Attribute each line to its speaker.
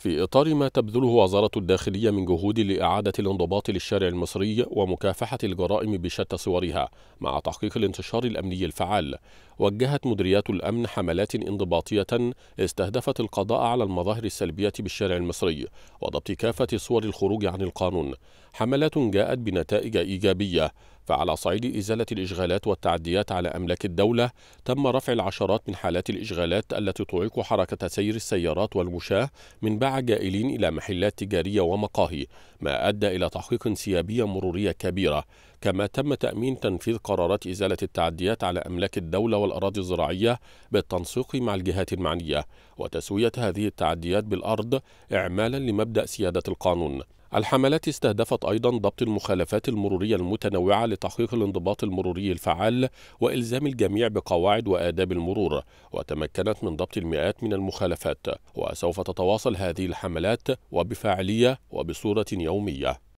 Speaker 1: في إطار ما تبذله وزارة الداخلية من جهود لإعادة الانضباط للشارع المصري ومكافحة الجرائم بشتى صورها مع تحقيق الانتشار الأمني الفعال. وجهت مديريات الأمن حملات انضباطية استهدفت القضاء على المظاهر السلبية بالشارع المصري وضبط كافة صور الخروج عن القانون. حملات جاءت بنتائج إيجابية فعلى صعيد إزالة الإشغالات والتعديات على أملاك الدولة تم رفع العشرات من حالات الإشغالات التي تعيق حركة سير السيارات والمشاة من باع جائلين إلى محلات تجارية ومقاهي ما أدى إلى تحقيق سيابية مرورية كبيرة. كما تم تأمين تنفيذ قرارات إزالة التعديات على أملاك الدولة والأراضي الزراعية بالتنسيق مع الجهات المعنية وتسوية هذه التعديات بالأرض إعمالا لمبدأ سيادة القانون. الحملات استهدفت أيضا ضبط المخالفات المرورية المتنوعة لتحقيق الانضباط المروري الفعال وإلزام الجميع بقواعد وآداب المرور وتمكنت من ضبط المئات من المخالفات وسوف تتواصل هذه الحملات وبفاعلية وبصورة يومية.